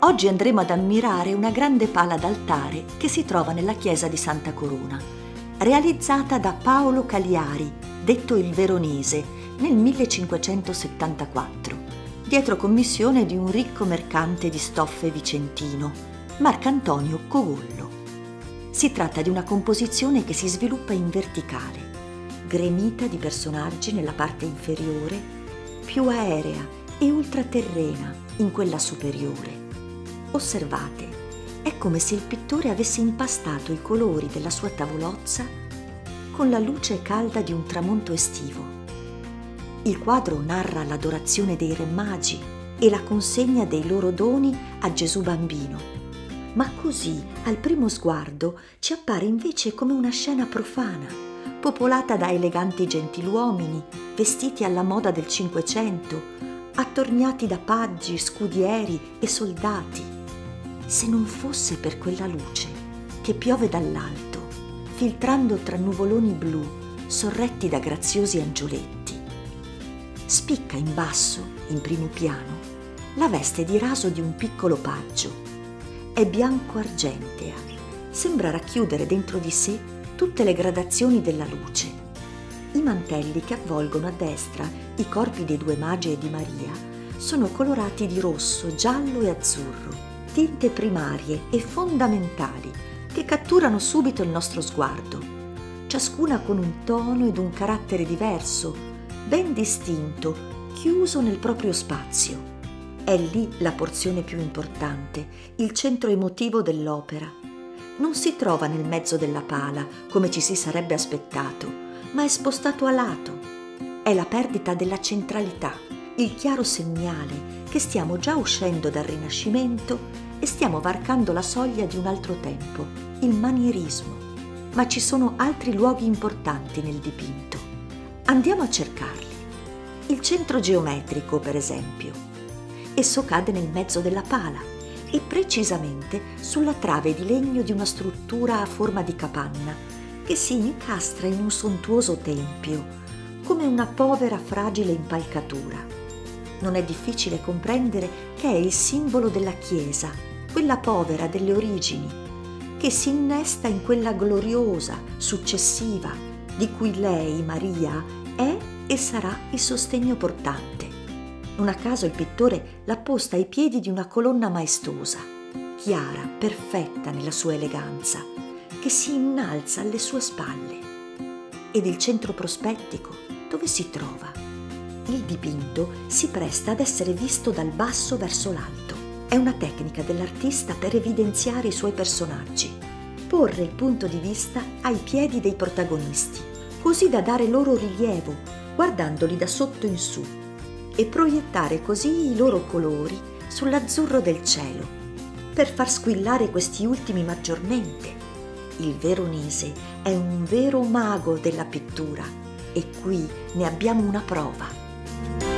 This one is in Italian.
Oggi andremo ad ammirare una grande pala d'altare che si trova nella chiesa di Santa Corona, realizzata da Paolo Cagliari, detto il Veronese, nel 1574, dietro commissione di un ricco mercante di stoffe vicentino, Marcantonio Cogollo. Si tratta di una composizione che si sviluppa in verticale, gremita di personaggi nella parte inferiore, più aerea e ultraterrena in quella superiore Osservate, è come se il pittore avesse impastato i colori della sua tavolozza con la luce calda di un tramonto estivo. Il quadro narra l'adorazione dei re magi e la consegna dei loro doni a Gesù bambino. Ma così, al primo sguardo, ci appare invece come una scena profana, popolata da eleganti gentiluomini, vestiti alla moda del Cinquecento, attorniati da paggi, scudieri e soldati se non fosse per quella luce che piove dall'alto, filtrando tra nuvoloni blu sorretti da graziosi angioletti. Spicca in basso, in primo piano, la veste di raso di un piccolo paggio. È bianco argentea, sembra racchiudere dentro di sé tutte le gradazioni della luce. I mantelli che avvolgono a destra i corpi dei due magi e di Maria sono colorati di rosso, giallo e azzurro tinte primarie e fondamentali che catturano subito il nostro sguardo, ciascuna con un tono ed un carattere diverso, ben distinto, chiuso nel proprio spazio. È lì la porzione più importante, il centro emotivo dell'opera. Non si trova nel mezzo della pala, come ci si sarebbe aspettato, ma è spostato a lato. È la perdita della centralità, il chiaro segnale che stiamo già uscendo dal Rinascimento e stiamo varcando la soglia di un altro tempo, il manierismo. Ma ci sono altri luoghi importanti nel dipinto. Andiamo a cercarli. Il centro geometrico, per esempio. Esso cade nel mezzo della pala e precisamente sulla trave di legno di una struttura a forma di capanna che si incastra in un sontuoso tempio, come una povera fragile impalcatura. Non è difficile comprendere che è il simbolo della Chiesa quella povera delle origini, che si innesta in quella gloriosa, successiva, di cui lei, Maria, è e sarà il sostegno portante. Non a caso il pittore l'ha posta ai piedi di una colonna maestosa, chiara, perfetta nella sua eleganza, che si innalza alle sue spalle. Ed il centro prospettico dove si trova? Il dipinto si presta ad essere visto dal basso verso l'alto è una tecnica dell'artista per evidenziare i suoi personaggi, porre il punto di vista ai piedi dei protagonisti, così da dare loro rilievo, guardandoli da sotto in su, e proiettare così i loro colori sull'azzurro del cielo, per far squillare questi ultimi maggiormente. Il veronese è un vero mago della pittura e qui ne abbiamo una prova.